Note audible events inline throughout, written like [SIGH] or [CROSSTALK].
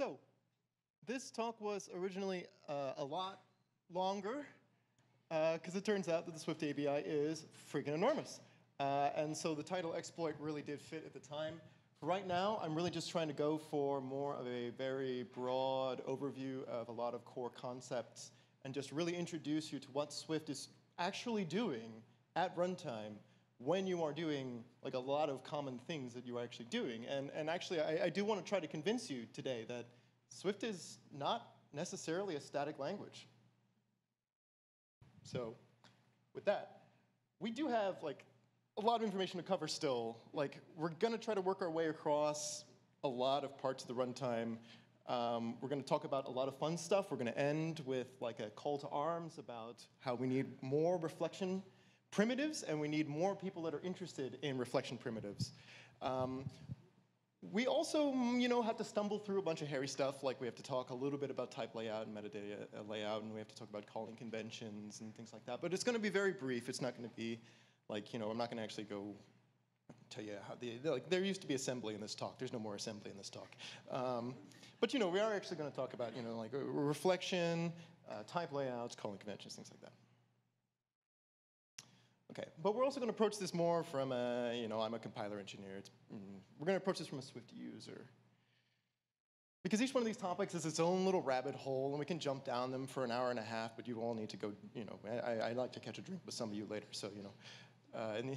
So, this talk was originally uh, a lot longer because uh, it turns out that the Swift ABI is freaking enormous. Uh, and so the title exploit really did fit at the time. Right now, I'm really just trying to go for more of a very broad overview of a lot of core concepts and just really introduce you to what Swift is actually doing at runtime when you are doing like a lot of common things that you are actually doing. And, and actually, I, I do want to try to convince you today that Swift is not necessarily a static language. So with that, we do have like a lot of information to cover still. Like we're going to try to work our way across a lot of parts of the runtime. Um, we're going to talk about a lot of fun stuff. We're going to end with like a call to arms about how we need more reflection primitives, and we need more people that are interested in reflection primitives. Um, we also, you know, have to stumble through a bunch of hairy stuff, like we have to talk a little bit about type layout and metadata uh, layout, and we have to talk about calling conventions and things like that. But it's going to be very brief. It's not going to be like, you know, I'm not going to actually go tell you how the, like, there used to be assembly in this talk. There's no more assembly in this talk. Um, but, you know, we are actually going to talk about, you know, like reflection, uh, type layouts, calling conventions, things like that. Okay, but we're also going to approach this more from a, you know, I'm a compiler engineer. Mm, we're going to approach this from a Swift user. Because each one of these topics is its own little rabbit hole, and we can jump down them for an hour and a half, but you all need to go, you know, I, I like to catch a drink with some of you later, so, you know. Uh, the,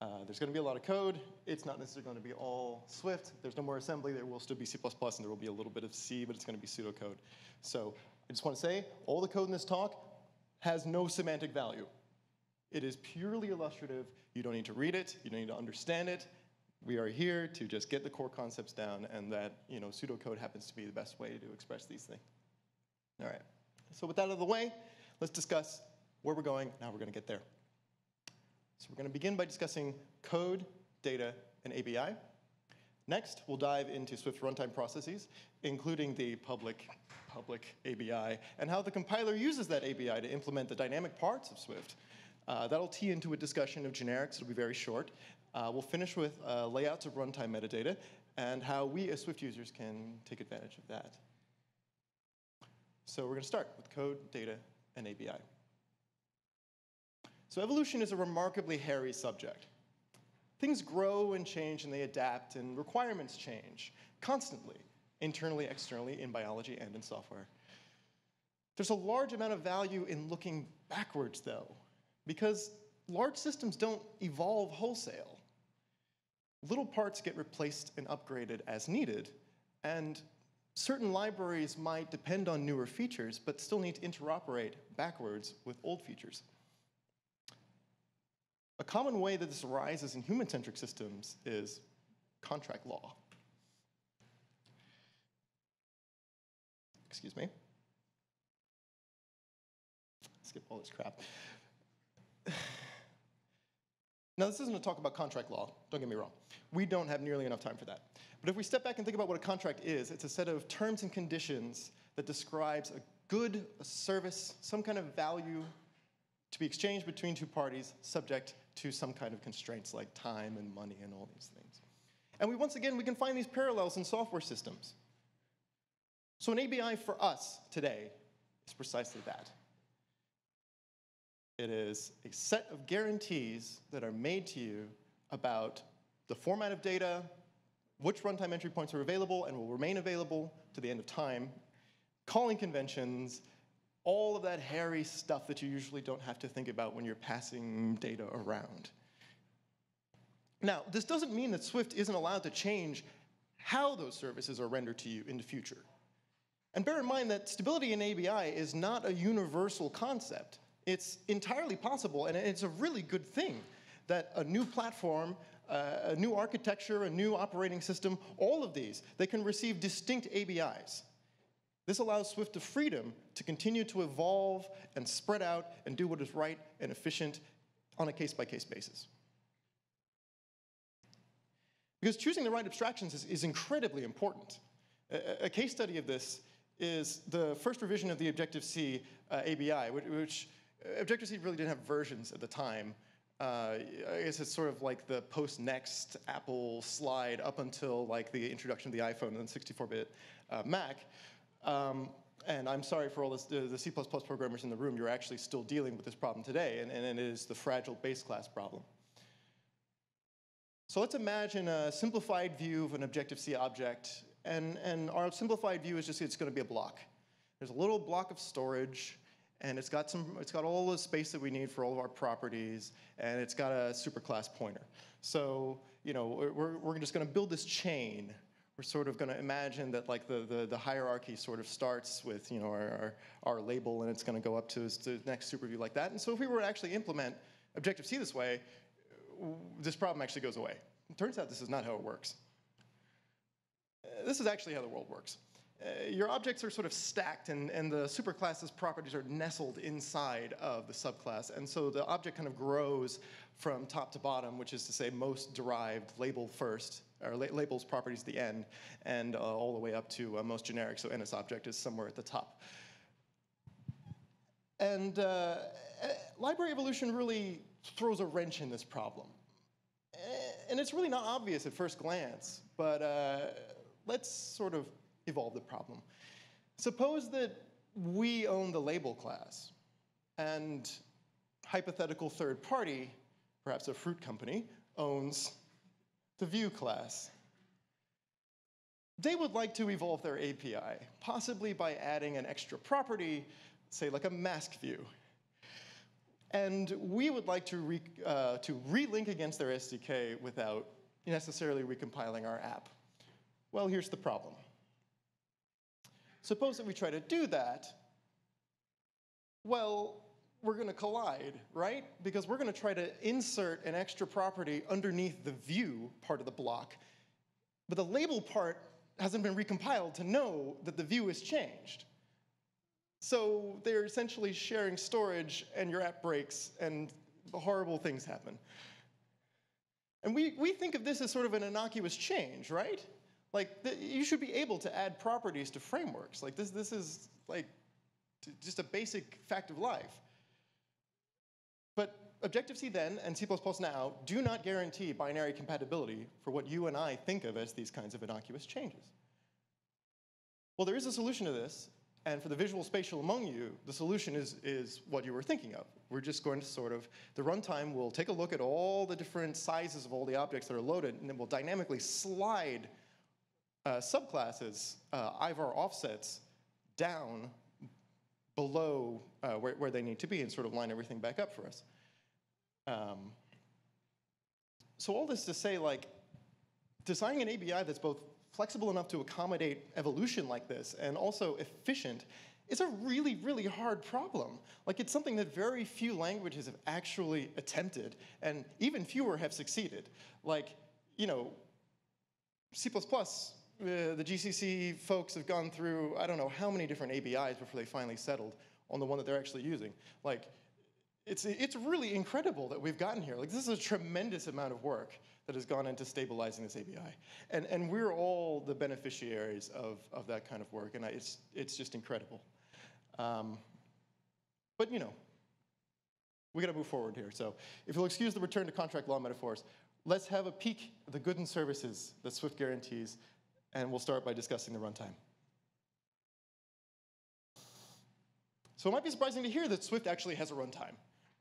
[LAUGHS] uh, there's going to be a lot of code. It's not necessarily going to be all Swift. There's no more assembly. There will still be C++, and there will be a little bit of C, but it's going to be pseudocode. So I just want to say, all the code in this talk has no semantic value. It is purely illustrative. You don't need to read it. You don't need to understand it. We are here to just get the core concepts down, and that you know pseudocode happens to be the best way to express these things. All right. So with that out of the way, let's discuss where we're going and how we're going to get there. So we're going to begin by discussing code, data, and ABI. Next, we'll dive into Swift runtime processes, including the public, public ABI, and how the compiler uses that ABI to implement the dynamic parts of Swift, uh, that'll tee into a discussion of generics. It'll be very short. Uh, we'll finish with uh, layouts of runtime metadata and how we as Swift users can take advantage of that. So we're going to start with code, data, and ABI. So evolution is a remarkably hairy subject. Things grow and change and they adapt and requirements change constantly, internally, externally, in biology and in software. There's a large amount of value in looking backwards, though, because large systems don't evolve wholesale. Little parts get replaced and upgraded as needed, and certain libraries might depend on newer features, but still need to interoperate backwards with old features. A common way that this arises in human-centric systems is contract law. Excuse me. Skip all this crap. [SIGHS] Now, this isn't a talk about contract law, don't get me wrong. We don't have nearly enough time for that. But if we step back and think about what a contract is, it's a set of terms and conditions that describes a good, a service, some kind of value to be exchanged between two parties subject to some kind of constraints like time and money and all these things. And we once again, we can find these parallels in software systems. So an ABI for us today is precisely that. It is a set of guarantees that are made to you about the format of data, which runtime entry points are available and will remain available to the end of time, calling conventions, all of that hairy stuff that you usually don't have to think about when you're passing data around. Now, this doesn't mean that Swift isn't allowed to change how those services are rendered to you in the future. And bear in mind that stability in ABI is not a universal concept. It's entirely possible, and it's a really good thing that a new platform, uh, a new architecture, a new operating system, all of these, they can receive distinct ABIs. This allows Swift the freedom to continue to evolve and spread out and do what is right and efficient on a case-by-case -case basis. Because choosing the right abstractions is, is incredibly important. A, a, case study of this is the first revision of the Objective-C uh, ABI, which, which Objective-C really didn't have versions at the time. uh, I guess it's sort of like the post-NeXT Apple slide up until like the introduction of the iPhone and then 64-bit uh, Mac. Um, and I'm sorry for all this, the, the C++ programmers in the room, you're actually still dealing with this problem today, and, and it is the fragile base class problem. So let's imagine a simplified view of an Objective-C object, and, and our simplified view is just it's going to be a block. There's a little block of storage, and it's got some, it's got all the space that we need for all of our properties, and it's got a superclass pointer. So, you know, we're, we're just going to build this chain. We're sort of going to imagine that like the, the, the, hierarchy sort of starts with, you know, our, our, our label, and it's going to go up to, the next superview like that. And so if we were to actually implement Objective-C this way, this problem actually goes away. It turns out this is not how it works. This is actually how the world works. Uh, your objects are sort of stacked, and, and the superclass's properties are nestled inside of the subclass. And so the object kind of grows from top to bottom, which is to say most derived, label first, or la labels properties the end, and uh, all the way up to uh, most generic, so NS object is somewhere at the top. And uh, library evolution really throws a wrench in this problem. And it's really not obvious at first glance, but uh, let's sort of evolve the problem. Suppose that we own the label class, and hypothetical third party, perhaps a fruit company, owns the view class. They would like to evolve their API, possibly by adding an extra property, say like a mask view. And we would like to, re, uh, to relink against their SDK without necessarily recompiling our app. Well, here's the problem. Suppose that we try to do that, well, we're going to collide, right? Because we're going to try to insert an extra property underneath the view part of the block, but the label part hasn't been recompiled to know that the view has changed. So they're essentially sharing storage, and your app breaks, and horrible things happen. And we, we think of this as sort of an innocuous change, right? Like, you should be able to add properties to frameworks. Like, this, this is like just a basic fact of life. But Objective-C then and C++ now do not guarantee binary compatibility for what you and I think of as these kinds of innocuous changes. Well, there is a solution to this, and for the visual spatial among you, the solution is, is what you were thinking of. We're just going to sort of, the runtime will take a look at all the different sizes of all the objects that are loaded, and then we'll dynamically slide uh, subclasses, uh, IVAR offsets, down below uh, where, where, they need to be and sort of line everything back up for us. Um, so all this to say, like, designing an ABI that's both flexible enough to accommodate evolution like this and also efficient is a really, really hard problem. Like it's something that very few languages have actually attempted and even fewer have succeeded. Like, you know, C++, uh, the GCC folks have gone through, I don't know how many different ABIs before they finally settled on the one that they're actually using. Like, it's, it's really incredible that we've gotten here. Like, this is a tremendous amount of work that has gone into stabilizing this ABI. And, and we're all the beneficiaries of, of that kind of work, and I, it's, it's just incredible. Um, but, you know, we got to move forward here. So if you'll excuse the return to contract law metaphors, let's have a peek at the goods and services that Swift guarantees, and we'll start by discussing the runtime. So it might be surprising to hear that Swift actually has a runtime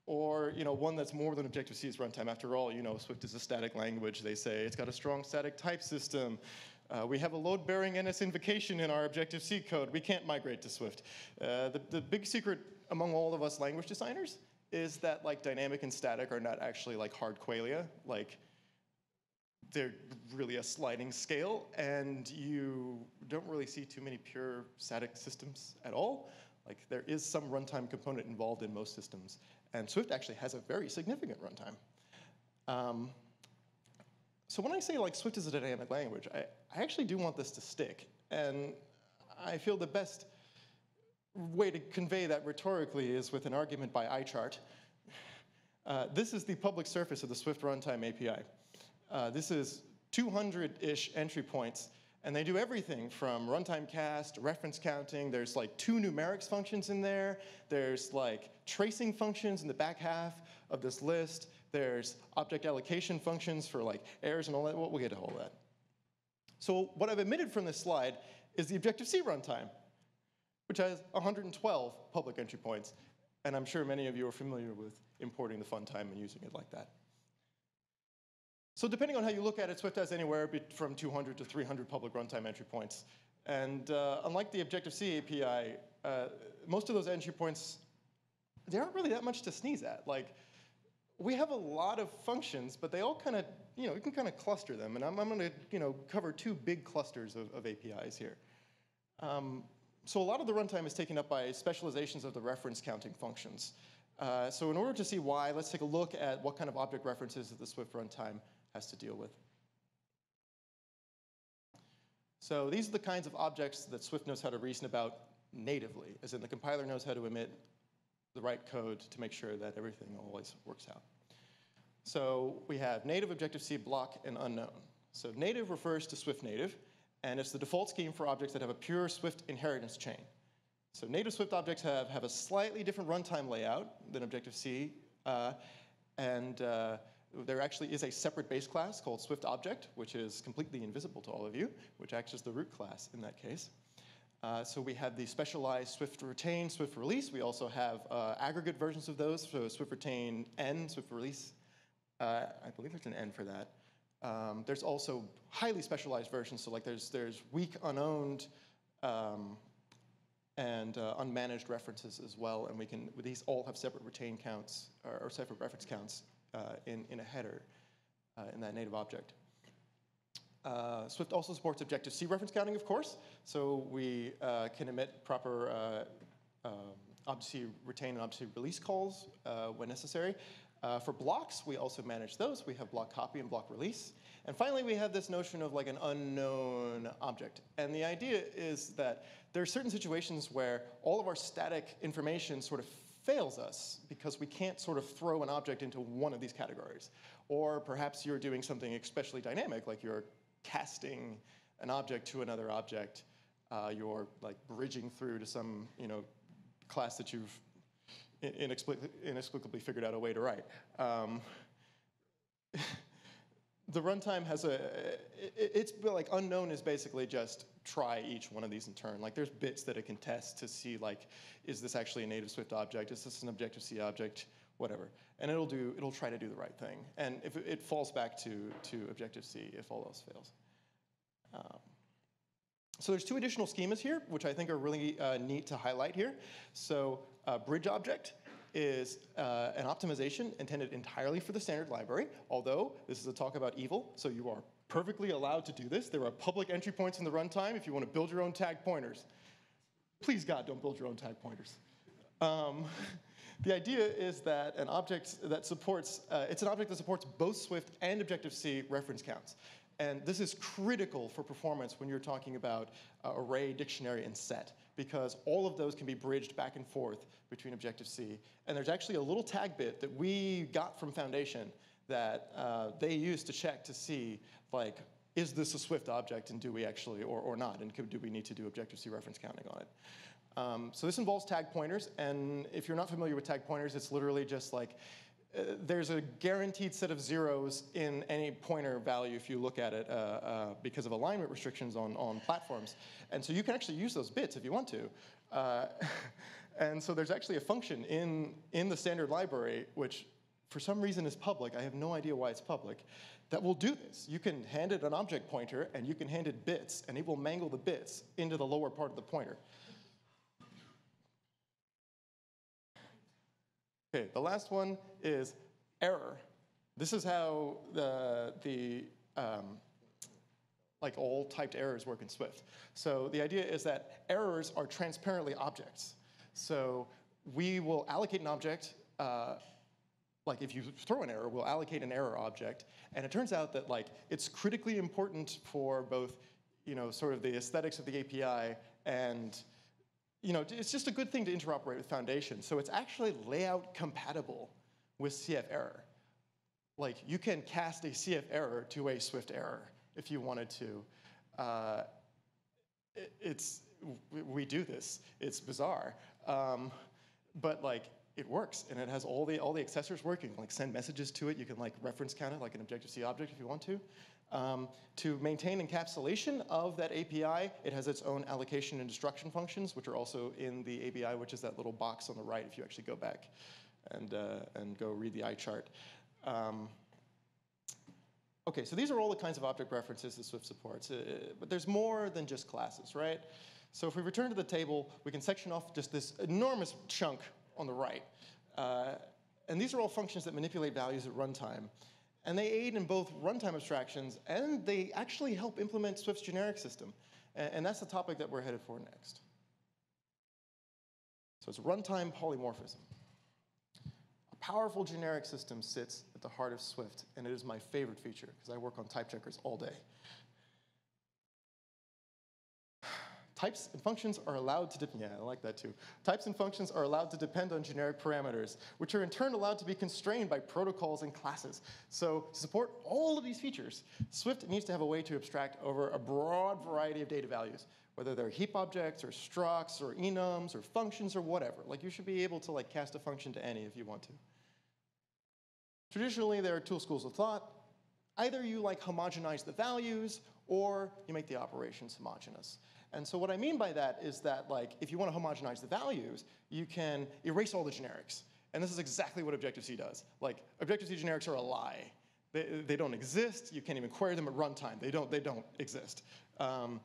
or you know one that's more than Objective-C's runtime. After all, you know Swift is a static language. They say it's got a strong static type system. Uh, we have a load-bearing NS invocation in our Objective-C code. We can't migrate to Swift. Uh, the, the big secret among all of us language designers is that like dynamic and static are not actually like hard qualia. Like they're really a sliding scale, and you don't really see too many pure static systems at all. Like there is some runtime component involved in most systems. And Swift actually has a very significant runtime. Um, so when I say like Swift is a dynamic language, I, I actually do want this to stick. And I feel the best way to convey that rhetorically is with an argument by iChart. Uh, this is the public surface of the Swift runtime API. Uh, this is 200-ish entry points, And they do everything from runtime cast, reference counting. There's like two numerics functions in there. There's like tracing functions in the back half of this list. There's object allocation functions for like errors and all that. We'll get to all that. So what I've omitted from this slide is the Objective-C runtime, which has 112 public entry points. And I'm sure many of you are familiar with importing the fun time and using it like that. So depending on how you look at it, Swift has anywhere from 200 to 300 public runtime entry points. And uh, unlike the Objective-C API, uh, most of those entry points, they aren't really that much to sneeze at. Like, we have a lot of functions, but they all kind of, you know, you can kind of cluster them. And I'm, I'm going to, you know, cover two big clusters of, of APIs here. Um, so a lot of the runtime is taken up by specializations of the reference counting functions. Uh, so in order to see why, let's take a look at what kind of object references that the Swift runtime has to deal with. So these are the kinds of objects that Swift knows how to reason about natively, as in the compiler knows how to emit the right code to make sure that everything always works out. So we have native Objective-C block and unknown. So native refers to Swift native, and it's the default scheme for objects that have a pure Swift inheritance chain. So native Swift objects have, have a slightly different runtime layout than Objective-C, uh, and uh, there actually is a separate base class called Swift object, which is completely invisible to all of you, which acts as the root class in that case. Uh, so we have the specialized Swift retain, Swift release. We also have uh, aggregate versions of those, so Swift retain n, Swift release. Uh, I believe there's an n for that. Um, there's also highly specialized versions, so like there's, there's weak unowned um, and uh, unmanaged references as well, and we can, these all have separate retain counts, or, or separate reference counts uh, in, in a header uh, in that native object. Uh, Swift also supports Objective-C reference counting, of course, so we uh, can emit proper uh, um, Objective-C retain and Objective-C release calls uh, when necessary. For blocks, we also manage those. We have block copy and block release. And finally, we have this notion of like an unknown object. And the idea is that there are certain situations where all of our static information sort of fails us because we can't sort of throw an object into one of these categories. Or perhaps you're doing something especially dynamic, like you're casting an object to another object. Uh, you're like bridging through to some you know class that you've inexplicably, inexplicably figured out a way to write. Um, the runtime has a, it, it's like unknown is basically just try each one of these in turn. Like there's bits that it can test to see like, is this actually a native Swift object? Is this an Objective-C object? Whatever. And it'll do, it'll try to do the right thing. And if it, it falls back to, to Objective-C if all else fails. Um, so there's two additional schemas here, which I think are really uh, neat to highlight here. So uh, bridge object is uh, an optimization intended entirely for the standard library, although this is a talk about evil, so you are perfectly allowed to do this. There are public entry points in the runtime if you want to build your own tag pointers. Please, God, don't build your own tag pointers. Um, [LAUGHS] the idea is that an object that supports, uh, it's an object that supports both Swift and Objective-C reference counts. And this is critical for performance when you're talking about uh, array, dictionary, and set, because all of those can be bridged back and forth between Objective-C. And there's actually a little tag bit that we got from Foundation that uh, they use to check to see, like, is this a Swift object and do we actually, or, or not, and could, do we need to do Objective-C reference counting on it? Um, so this involves tag pointers, and if you're not familiar with tag pointers, it's literally just like there's a guaranteed set of zeros in any pointer value if you look at it uh, uh, because of alignment restrictions on, on platforms. And so you can actually use those bits if you want to. Uh, [LAUGHS] and so there's actually a function in, in the standard library which for some reason is public, I have no idea why it's public, that will do this. You can hand it an object pointer and you can hand it bits and it will mangle the bits into the lower part of the pointer. Okay, the last one is error. This is how the, the um, like all typed errors work in Swift. So the idea is that errors are transparently objects. So we will allocate an object, uh, like if you throw an error, we'll allocate an error object. And it turns out that like it's critically important for both, you know, sort of the aesthetics of the API and you know, it's just a good thing to interoperate with Foundation. So it's actually layout compatible with CF error. Like you can cast a CF error to a Swift error if you wanted to. Uh, it, it's, we do this. It's bizarre. Um, but like, it works and it has all the, all the accessors working. Like send messages to it. You can like reference count it like an Objective-C object if you want to. Um, to maintain encapsulation of that API, it has its own allocation and destruction functions, which are also in the ABI, which is that little box on the right if you actually go back and, uh, and go read the iChart. Um, okay, so these are all the kinds of object references that Swift supports, uh, but there's more than just classes, right? So if we return to the table, we can section off just this enormous chunk on the right. Uh, and these are all functions that manipulate values at runtime. And they aid in both runtime abstractions and they actually help implement Swift's generic system. And, and that's the topic that we're headed for next. So it's runtime polymorphism. A powerful generic system sits at the heart of Swift, and it is my favorite feature because I work on type checkers all day. Types and functions are allowed to, yeah, I like that too. Types and functions are allowed to depend on generic parameters, which are in turn allowed to be constrained by protocols and classes. So to support all of these features, Swift needs to have a way to abstract over a broad variety of data values, whether they're heap objects or structs or enums or functions or whatever. Like you should be able to like cast a function to any if you want to. Traditionally, there are two schools of thought. Either you like homogenize the values or you make the operations homogeneous. And so what I mean by that is that like, if you want to homogenize the values, you can erase all the generics. And this is exactly what Objective-C does. Like, Objective-C generics are a lie. They, they don't exist. You can't even query them at runtime. They don't, they don't exist. Um,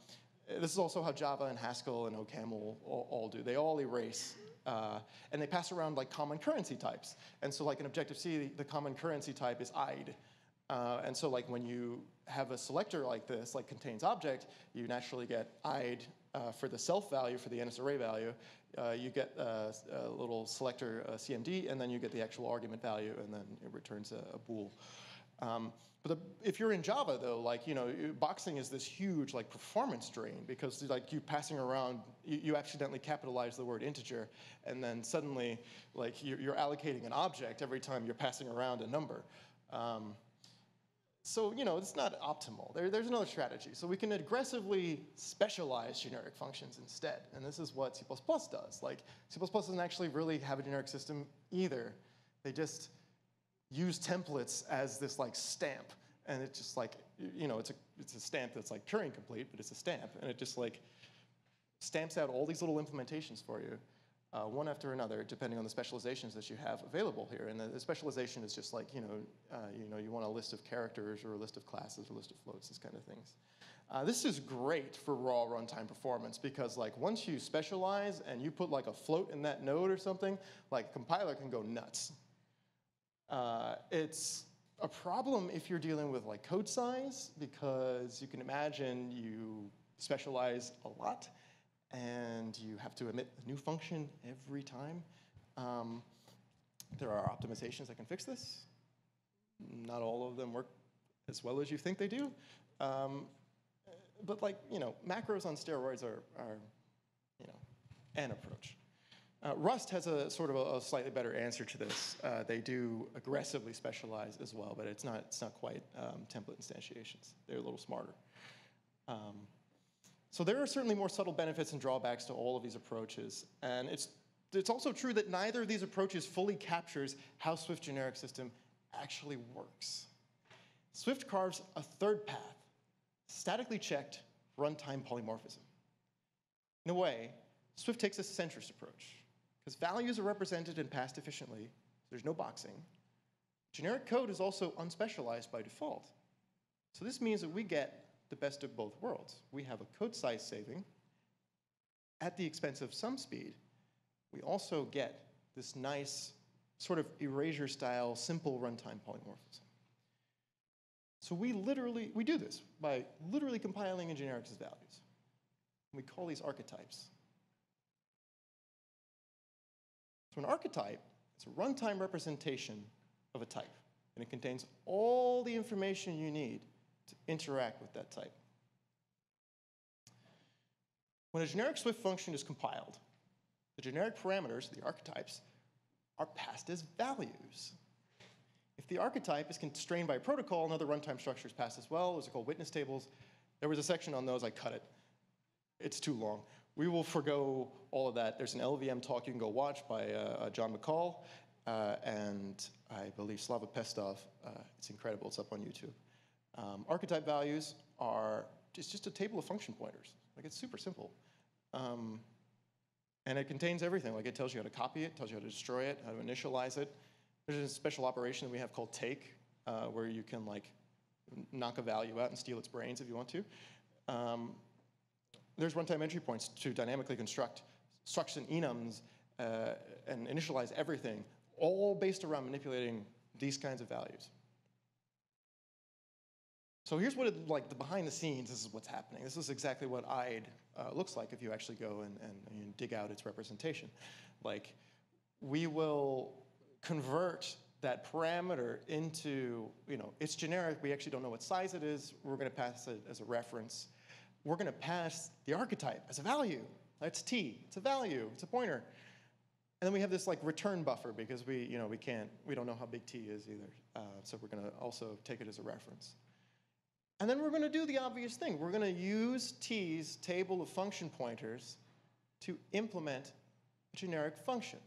this is also how Java and Haskell and OCaml all, all do. They all erase uh, and they pass around like common currency types. And so like in Objective-C, the common currency type is id. Uh, and so like when you have a selector like this, like contains object, you naturally get id uh, for the self value, for the NS array value. Uh, you get a little selector CMD, and then you get the actual argument value, and then it returns a, a bool. Um, but the, if you're in Java, though, like you know, boxing is this huge like performance drain because like you passing around, you, you accidentally capitalize the word integer, and then suddenly like you're, you're allocating an object every time you're passing around a number. Um, so, you know, it's not optimal. There, there's another strategy. So we can aggressively specialize generic functions instead. And this is what C++ does. Like, C++ doesn't actually really have a generic system either. They just use templates as this like stamp. And it's just like, you know, it's a, it's a stamp that's like Turing complete, but it's a stamp. And it just like stamps out all these little implementations for you uh, one after another, depending on the specializations that you have available here. And the, the specialization is just like, you know, uh, you know, you want a list of characters or a list of classes or a list of floats, these kind of things. Uh, this is great for raw runtime performance because like once you specialize and you put like a float in that node or something, like compiler can go nuts. Uh, it's a problem if you're dealing with like code size because you can imagine you specialize a lot and you have to emit a new function every time. Um, there are optimizations that can fix this. Not all of them work as well as you think they do. Um, but like, you know, macros on steroids are, are you know, an approach. Uh, Rust has a sort of a, a slightly better answer to this. Uh, they do aggressively specialize as well, but it's not, it's not quite um, template instantiations. They're a little smarter. Um, so there are certainly more subtle benefits and drawbacks to all of these approaches. And it's, it's also true that neither of these approaches fully captures how Swift generic system actually works. Swift carves a third path, statically checked runtime polymorphism. In a way, Swift takes a centrist approach. Because values are represented and passed efficiently, so there's no boxing. Generic code is also unspecialized by default. So this means that we get the best of both worlds. We have a code size saving at the expense of some speed. We also get this nice sort of erasure style simple runtime polymorphism. So we literally, we do this by literally compiling generics as values. We call these archetypes. So an archetype is a runtime representation of a type, and it contains all the information you need to interact with that type. When a generic Swift function is compiled, the generic parameters, the archetypes, are passed as values. If the archetype is constrained by a protocol and other runtime structures pass as well, those are called witness tables, There was a section on those, I cut it. It's too long. We will forego all of that. There's an LLVM talk you can go watch by uh, uh, John McCall uh, and I believe Slava Pestov. Uh, it's incredible, it's up on YouTube. Um, archetype values are it's just a table of function pointers. Like it's super simple. Um, and it contains everything. Like it tells you how to copy it, tells you how to destroy it, how to initialize it. There's a special operation that we have called take, uh, where you can like knock a value out and steal its brains if you want to. Um, there's runtime entry points to dynamically construct structs and enums uh, and initialize everything, all based around manipulating these kinds of values. So here's what it, like the behind the scenes, this is what's happening. This is exactly what IDE uh, looks like if you actually go and, and, and dig out its representation. Like we will convert that parameter into, you know, it's generic, we actually don't know what size it is, we're gonna pass it as a reference. We're gonna pass the archetype as a value. That's T, it's a value, it's a pointer. And then we have this like return buffer because we, you know, we can't, we don't know how big T is either. Uh, so we're gonna also take it as a reference. And then we're going to do the obvious thing. We're going to use T's table of function pointers to implement a generic function.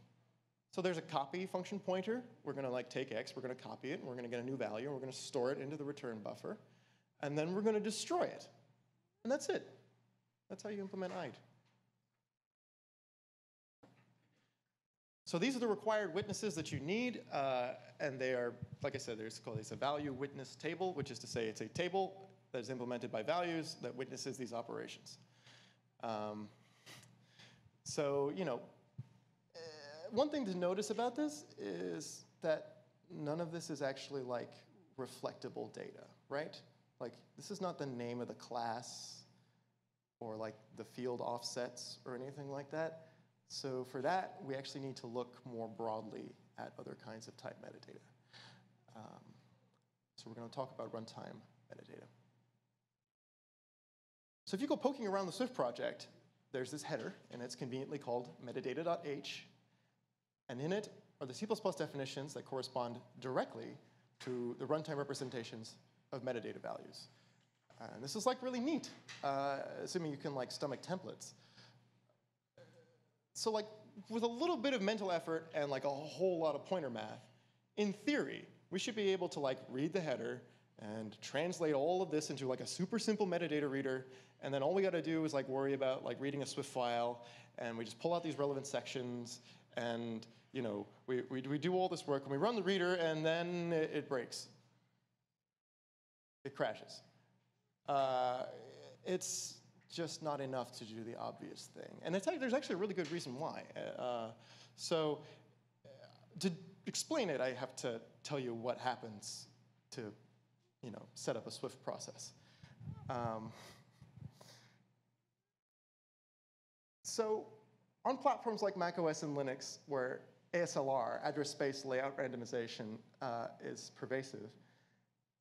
So there's a copy function pointer. We're going to like take x, we're going to copy it, and we're going to get a new value, and we're going to store it into the return buffer. And then we're going to destroy it. And that's it. That's how you implement IDE. So these are the required witnesses that you need, uh, and they are, like I said, there's called it's a value witness table, which is to say it's a table that is implemented by values that witnesses these operations. Um, so, you know, uh, one thing to notice about this is that none of this is actually like reflectable data, right? Like this is not the name of the class or like the field offsets or anything like that. So for that, we actually need to look more broadly at other kinds of type metadata. Um, so we're going to talk about runtime metadata. So if you go poking around the Swift project, there's this header, and it's conveniently called metadata.h. And in it are the C++ definitions that correspond directly to the runtime representations of metadata values. And this is like really neat, uh, assuming you can like stomach templates so like with a little bit of mental effort and like a whole lot of pointer math, in theory, we should be able to like read the header and translate all of this into like a super simple metadata reader. And then all we got to do is like worry about like reading a Swift file, and we just pull out these relevant sections, and you know we, we, we do all this work, and we run the reader, and then it, it breaks. It crashes. Uh, it's just not enough to do the obvious thing. And it's, there's actually a really good reason why. Uh, so to explain it, I have to tell you what happens to you know, set up a Swift process. Um, so on platforms like macOS and Linux, where ASLR, address space layout randomization, uh, is pervasive,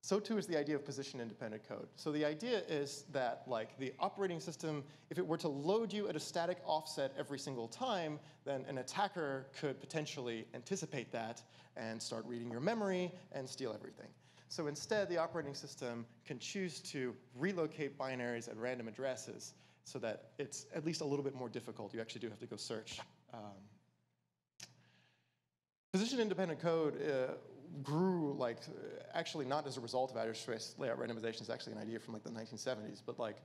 so too is the idea of position independent code. So the idea is that like the operating system, if it were to load you at a static offset every single time, then an attacker could potentially anticipate that and start reading your memory and steal everything. So instead, the operating system can choose to relocate binaries at random addresses so that it's at least a little bit more difficult. You actually do have to go search. Um, position independent code uh, grew like actually not as a result of address space layout randomization. It's actually an idea from like the 1970s, but like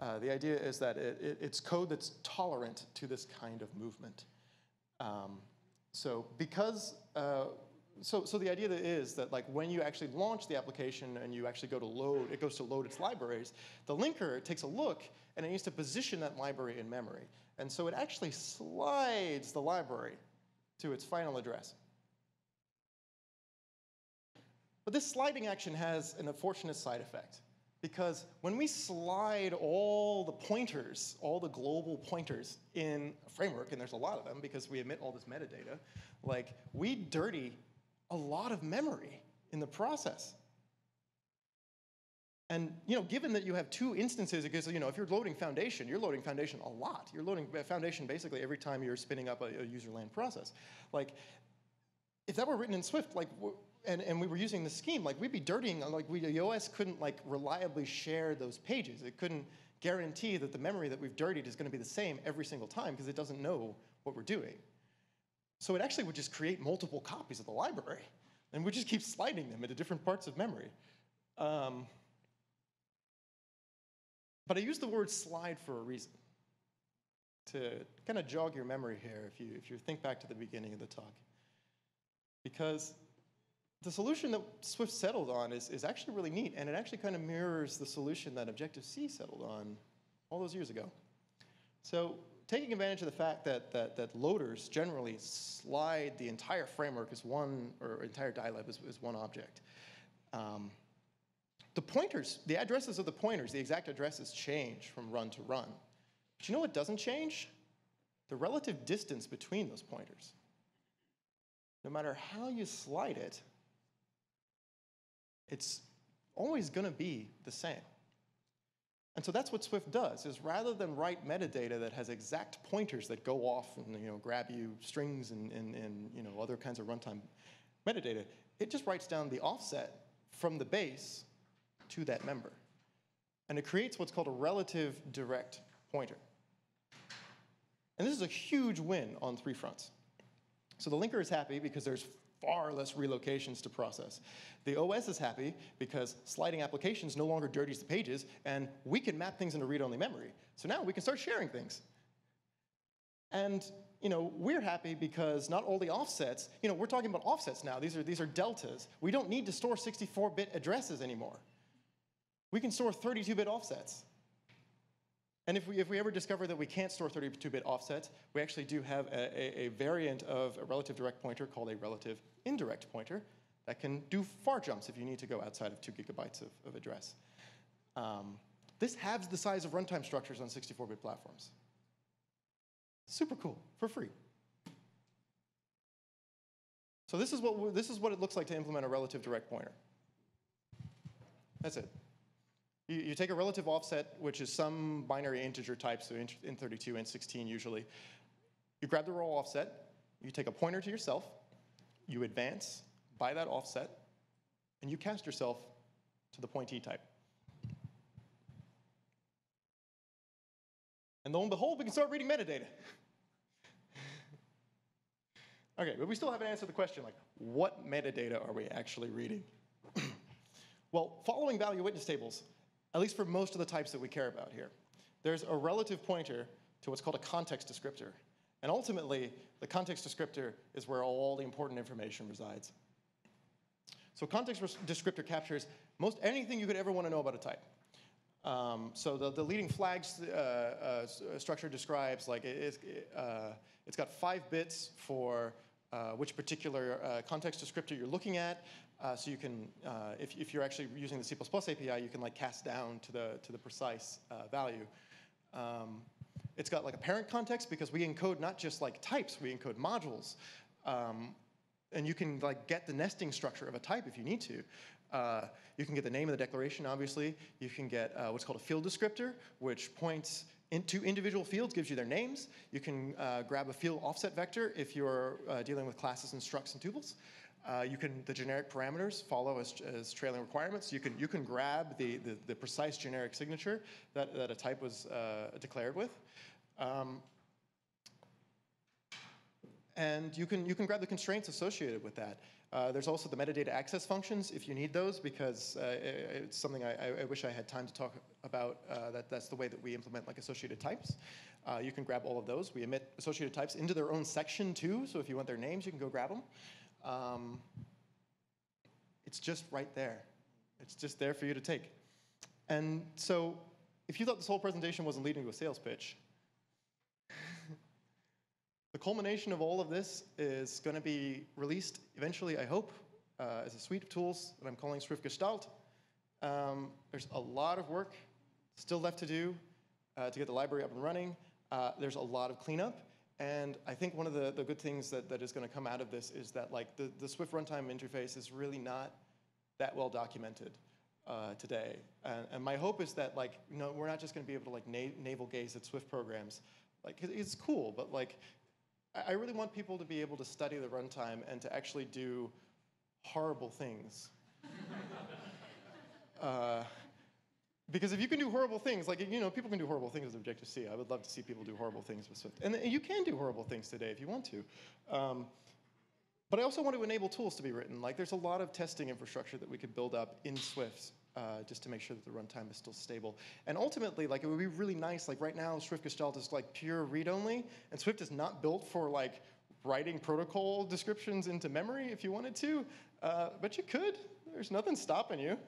uh, the idea is that it, it, it's code that's tolerant to this kind of movement. Um, so because uh, so, so the idea is that like when you actually launch the application and you actually go to load, it goes to load its libraries, the linker takes a look and it needs to position that library in memory. And so it actually slides the library to its final address. But this sliding action has an unfortunate side effect because when we slide all the pointers, all the global pointers in a framework, and there's a lot of them because we emit all this metadata, like we dirty a lot of memory in the process. And you know, given that you have two instances, because you know, if you're loading Foundation, you're loading Foundation a lot. You're loading Foundation basically every time you're spinning up a, a user land process. Like, if that were written in Swift, like and, and we were using the scheme, like we'd be dirtying, like we, the OS couldn't like reliably share those pages. It couldn't guarantee that the memory that we've dirtied is going to be the same every single time because it doesn't know what we're doing. So it actually would just create multiple copies of the library, and we just keep sliding them into different parts of memory. Um, but I use the word slide for a reason to kind of jog your memory here if you, if you think back to the beginning of the talk. Because the solution that Swift settled on is, is actually really neat, and it actually kind of mirrors the solution that Objective-C settled on all those years ago. So taking advantage of the fact that, that, that loaders generally slide the entire framework as one, or entire as, as one object. Um, the pointers, the addresses of the pointers, the exact addresses change from run to run. But you know what doesn't change? The relative distance between those pointers. No matter how you slide it, it's always going to be the same. And so that's what Swift does, is rather than write metadata that has exact pointers that go off and you know, grab you strings and, and, and you know, other kinds of runtime metadata, it just writes down the offset from the base to that member. And it creates what's called a relative direct pointer. And this is a huge win on three fronts. So the linker is happy because there's far less relocations to process. The OS is happy because sliding applications no longer dirties the pages, and we can map things into read-only memory. So now we can start sharing things. And you know, we're happy because not all the offsets, you know, we're talking about offsets now. These are, these are deltas. We don't need to store 64-bit addresses anymore. We can store 32-bit offsets. And if we, if we ever discover that we can't store 32-bit offsets, we actually do have a, a, a, variant of a relative direct pointer called a relative indirect pointer that can do far jumps if you need to go outside of two gigabytes of, of address. Um, this halves the size of runtime structures on 64-bit platforms. Super cool, for free. So this is what, this is what it looks like to implement a relative direct pointer. That's it. You, you, take a relative offset, which is some binary integer type, so int32, int16 usually. You grab the raw offset, you take a pointer to yourself, you advance by that offset, and you cast yourself to the pointee type. And lo and behold, we can start reading metadata. [LAUGHS] okay, but we still haven't answered the question, like, what metadata are we actually reading? [CLEARS THROAT] well, following value witness tables at least for most of the types that we care about here. There's a relative pointer to what's called a context descriptor. And ultimately, the context descriptor is where all the important information resides. So context descriptor captures most anything you could ever want to know about a type. Um, so the, the leading flags uh, uh, structure describes like it, uh, it's got five bits for uh, which particular uh, context descriptor you're looking at. Uh, so you can, uh, if, if, you're actually using the C++ API, you can like cast down to the, to the precise uh, value. Um, it's got like a parent context because we encode not just like types, we encode modules. Um, and you can like get the nesting structure of a type if you need to. Uh, you can get the name of the declaration, obviously. You can get uh, what's called a field descriptor, which points into individual fields, gives you their names. You can uh, grab a field offset vector if you're dealing with classes and structs and tuples. Uh, you can, the generic parameters follow as, as trailing requirements. You can, you can grab the, the, the precise generic signature that, that a type was uh, declared with. Um, and you can, you can grab the constraints associated with that. Uh, there's also the metadata access functions if you need those because uh, it's something I, I, wish I had time to talk about. Uh, that, that's the way that we implement like associated types. Uh, you can grab all of those. We emit associated types into their own section too, so if you want their names, you can go grab them. Um, it's just right there. It's just there for you to take. And so if you thought this whole presentation wasn't leading to a sales pitch, [LAUGHS] the culmination of all of this is going to be released eventually, I hope, uh, as a suite of tools that I'm calling Swift Gestalt. Um, there's a lot of work still left to do uh, to get the library up and running. Uh, there's a lot of cleanup. And I think one of the, the good things that, that is going to come out of this is that like the, the Swift runtime interface is really not that well documented uh, today. And, and, my hope is that like, you know, we're not just going to be able to like na navel gaze at Swift programs. Like it's cool, but like, I really want people to be able to study the runtime and to actually do horrible things. [LAUGHS] uh, because if you can do horrible things, like, you know, people can do horrible things with Objective-C. I would love to see people do horrible things with Swift. And you can do horrible things today if you want to. Um, but I also want to enable tools to be written. Like, there's a lot of testing infrastructure that we could build up in Swift uh, just to make sure that the runtime is still stable. And ultimately, like, it would be really nice. Like, right now, Swift Gestalt is like pure read-only, and Swift is not built for like writing protocol descriptions into memory if you wanted to, uh, but you could. There's nothing stopping you.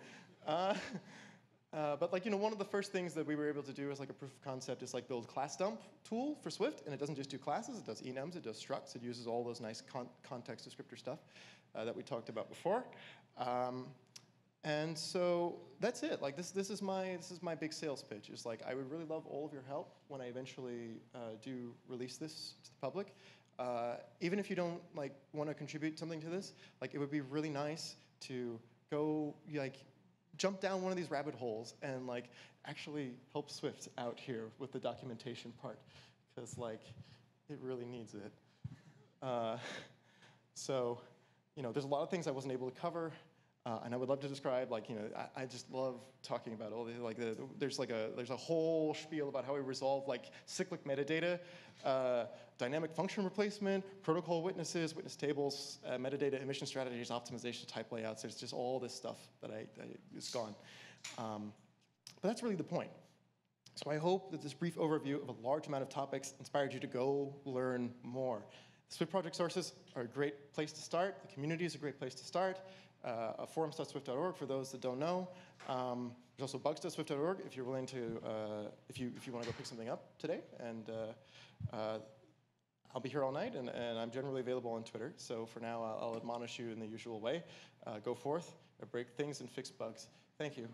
Uh, [LAUGHS] uh, but like, you know, one of the first things that we were able to do as like a proof of concept is like build class dump tool for Swift, and it doesn't just do classes, it does enums, it does structs, it uses all those nice con context descriptor stuff uh, that we talked about before. Um, and so that's it. Like this, this is my this is my big sales pitch. Is like I would really love all of your help when I eventually uh, do release this to the public. Uh, even if you don't like want to contribute something to this, like it would be really nice to go like jump down one of these rabbit holes and like actually help Swift out here with the documentation part because like it really needs it. Uh, [LAUGHS] so, you know, there's a lot of things I wasn't able to cover. Uh, and I would love to describe, like, you know, I, I just love talking about all these, like, the, there's like a, there's a whole spiel about how we resolve, like, cyclic metadata, uh, dynamic function replacement, protocol witnesses, witness tables, uh, metadata emission strategies, optimization type layouts. There's just all this stuff that I, that is gone. Um, but that's really the point. So I hope that this brief overview of a large amount of topics inspired you to go learn more. Swift project sources are a great place to start. The community is a great place to start uh, forums.swift.org for those that don't know. Um, there's also bugs.swift.org if you're willing to, uh, if you if you want to go pick something up today. And uh, uh, I'll be here all night, and, and I'm generally available on Twitter. So for now, I'll, I'll admonish you in the usual way. Uh, go forth, break things, and fix bugs. Thank you.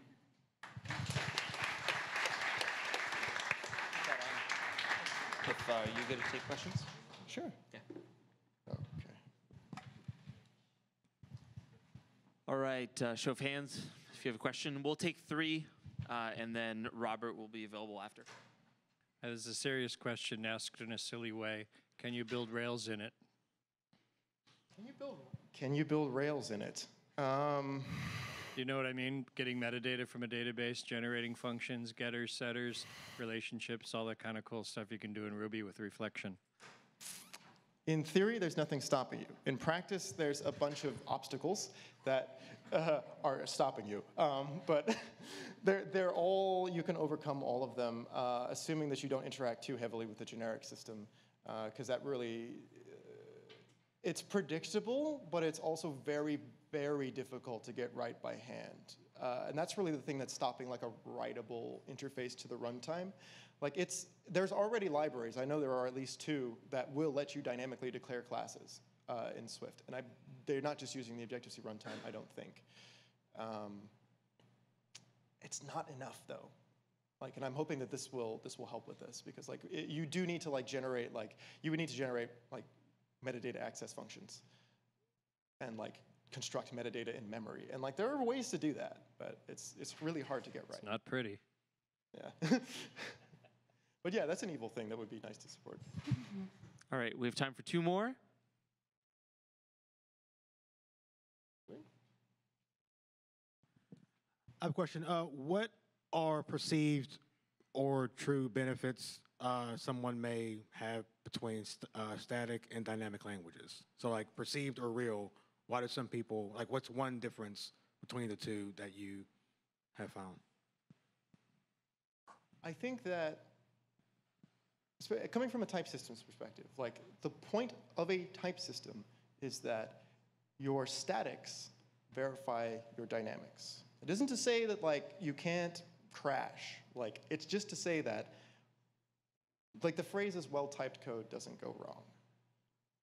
If uh, you get to take questions? Sure. Yeah. All right, uh, show of hands if you have a question. We'll take three, uh, and then Robert will be available after. That is a serious question asked in a silly way. Can you build Rails in it? Can you build? Can you build Rails in it? Um, you know what I mean? Getting metadata from a database, generating functions, getters, setters, relationships, all that kind of cool stuff you can do in Ruby with reflection. In theory, there's nothing stopping you. In practice, there's a bunch of obstacles that uh, are stopping you. Um, but [LAUGHS] they're, they're all, you can overcome all of them, uh, assuming that you don't interact too heavily with the generic system, because uh, that really, uh, it's predictable, but it's also very, very difficult to get right by hand. Uh, and that's really the thing that's stopping like a writable interface to the runtime. Like it's, there's already libraries, I know there are at least two, that will let you dynamically declare classes uh, in Swift. And I, they're not just using the Objective-C runtime, I don't think. Um, it's not enough though. Like, and I'm hoping that this will this will help with this because like it, you do need to like generate like you would need to generate like metadata access functions and like construct metadata in memory and like there are ways to do that but it's it's really hard to get right. It's not pretty. Yeah. [LAUGHS] but yeah, that's an evil thing that would be nice to support. All right, we have time for two more. I have a question. Uh, what are perceived or true benefits uh, someone may have between st uh, static and dynamic languages? So, like perceived or real, why do some people like? What's one difference between the two that you have found? I think that coming from a type systems perspective, like the point of a type system is that your statics verify your dynamics. It isn't to say that like you can't crash. Like it's just to say that like the phrase is well-typed code doesn't go wrong.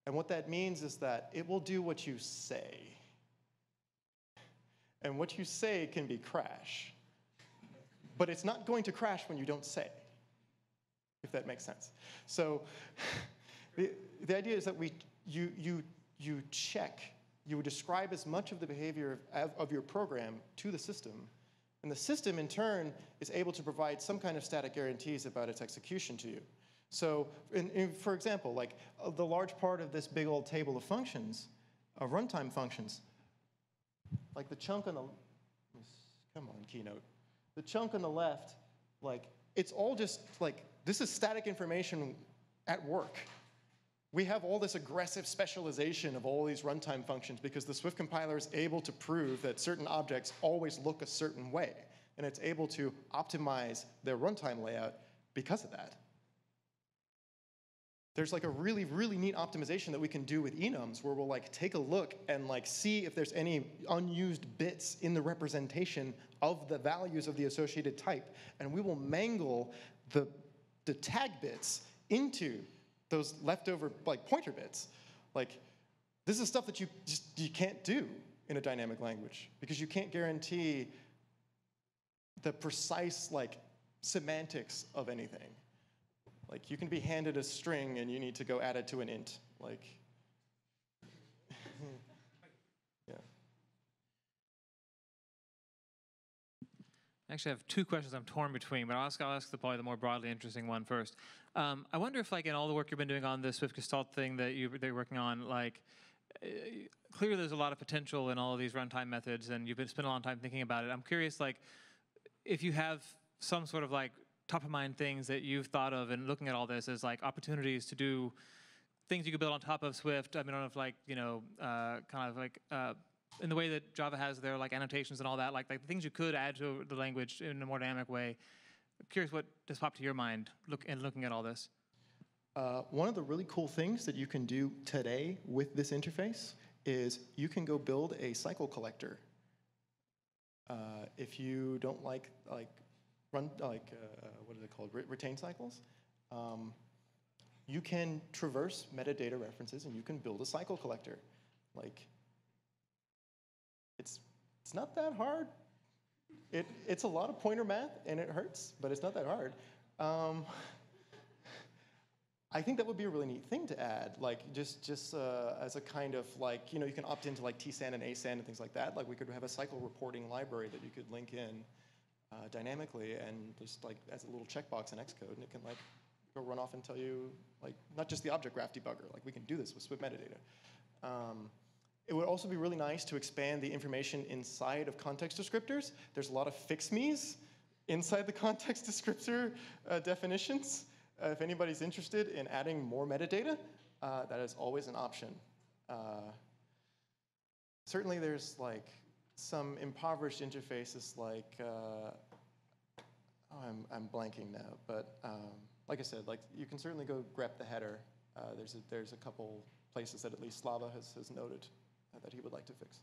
And what that means is that it will do what you say. And what you say can be crash. But it's not going to crash when you don't say, if that makes sense. So [LAUGHS] the, the idea is that we, you, you, you check you would describe as much of the behavior of, of your program to the system. And the system, in turn, is able to provide some kind of static guarantees about its execution to you. So, in, in, for example, like uh, the large part of this big old table of functions, of runtime functions, like the chunk on the, come on, Keynote. The chunk on the left, like, it's all just like, this is static information at work. We have all this aggressive specialization of all these runtime functions because the Swift compiler is able to prove that certain objects always look a certain way. And it's able to optimize their runtime layout because of that. There's like a really, really neat optimization that we can do with enums where we'll like take a look and like see if there's any unused bits in the representation of the values of the associated type. And we will mangle the, the tag bits into those leftover like pointer bits. Like this is stuff that you just you can't do in a dynamic language because you can't guarantee the precise like semantics of anything. Like you can be handed a string and you need to go add it to an int. Like, [LAUGHS] yeah. I actually have two questions I'm torn between, but I'll ask, I'll ask the, probably the more broadly interesting one first. Um, I wonder if, like, in all the work you've been doing on the Swift Gestalt thing that you, that you're working on, like, uh, clearly there's a lot of potential in all of these runtime methods, and you've been spent a long time thinking about it. I'm curious, like, if you have some sort of like top of mind things that you've thought of and looking at all this as like opportunities to do things you could build on top of Swift. I mean, I don't know if like you know, uh, kind of like uh, in the way that Java has their like annotations and all that, like like the things you could add to the language in a more dynamic way. I'm curious what just popped to your mind look in looking at all this. Uh, one of the really cool things that you can do today with this interface is you can go build a cycle collector. Uh, if you don't like like run like uh, what are they called Re- retain cycles, um, you can traverse metadata references and you can build a cycle collector. Like it's it's not that hard. It it's a lot of pointer math and it hurts, but it's not that hard. Um, I think that would be a really neat thing to add, like just just uh, as a kind of like you know you can opt into like TSAN and ASAN and things like that. Like we could have a cycle reporting library that you could link in uh, dynamically and just like as a little checkbox in Xcode, and it can like go run off and tell you like not just the object graph debugger. Like we can do this with Swift metadata. Um, it would also be really nice to expand the information inside of context descriptors. There's a lot of fix me's inside the [LAUGHS] context descriptor uh, definitions. Uh, if anybody's interested in adding more metadata, uh, that is always an option. Uh, certainly, there's like some impoverished interfaces like, uh, oh, I'm, I'm blanking now, but um, like I said, like you can certainly go grep the header. Uh, there's, a, there's a couple places that at least Slava has, has noted that he would like to fix.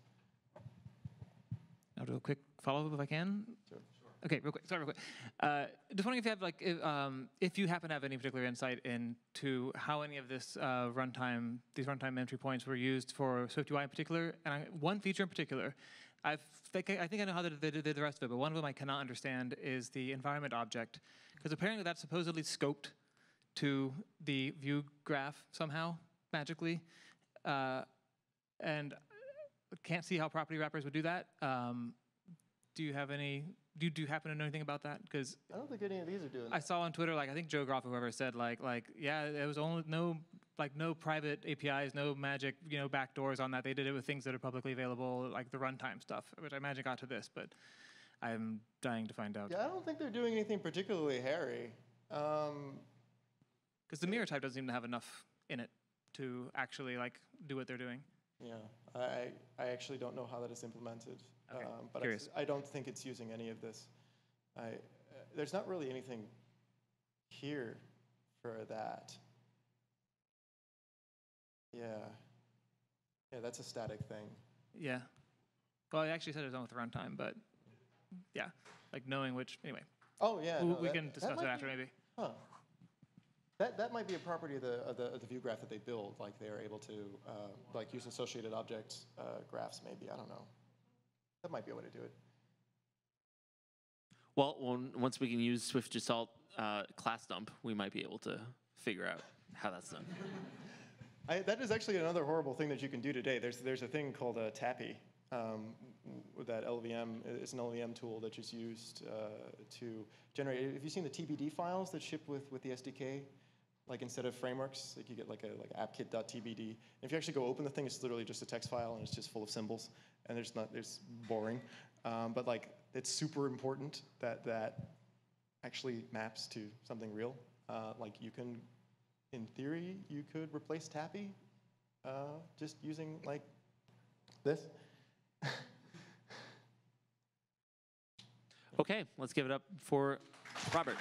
I'll do a quick follow up if I can. Sure. Okay, real quick. Sorry, real quick. Uh, just wondering if you have like, if, um, if you happen to have any particular insight into how any of this uh, runtime, these runtime entry points were used for SwiftUI in particular, and I, one feature in particular. I've, think, I think I know how they did, they did the rest of it, but one of them I cannot understand is the environment object, because apparently that's supposedly scoped to the view graph somehow magically, uh, and can't see how property wrappers would do that. Um, do you have any? Do you, do you happen to know anything about that? Because I don't think any of these are doing I that. saw on Twitter, like I think Joe Groff, or whoever said, like like yeah, there was only no like no private APIs, no magic, you know, backdoors on that. They did it with things that are publicly available, like the runtime stuff, which I imagine got to this, but I'm dying to find out. Yeah, I don't think they're doing anything particularly hairy. Um, Because the mirror type doesn't seem to have enough in it to actually like do what they're doing. Yeah, I, I actually don't know how that is implemented, Okay, um, but curious. I, I don't think it's using any of this. I, uh, there's not really anything here for that. Yeah, yeah, that's a static thing. Yeah. Well, I actually said it was on with the runtime, but yeah, like knowing which. Anyway, Oh yeah, we, no, we that- can discuss it after be- maybe. Huh. That, that might be a property of the, of the, of the view graph that they build, like they are able to uh, like use associated object uh, graphs maybe, I don't know. That might be a way to do it. Well, when, once we can use Swift Gestalt uh, class dump, we might be able to figure out how that's done. [LAUGHS] I, that is actually another horrible thing that you can do today. There's, there's a thing called a TAPI, um, that LLVM, it's an LLVM tool that's just used uh, to generate, have you seen the TBD files that ship with, with the SDK? Like instead of frameworks, like you get like a like appkit.tbd. If you actually go open the thing, it's literally just a text file and it's just full of symbols, and there's not there's boring. Um, but like it's super important that that actually maps to something real. Uh, like you can, in theory, you could replace TAPI uh, just using like this. Okay, let's give it up for Robert.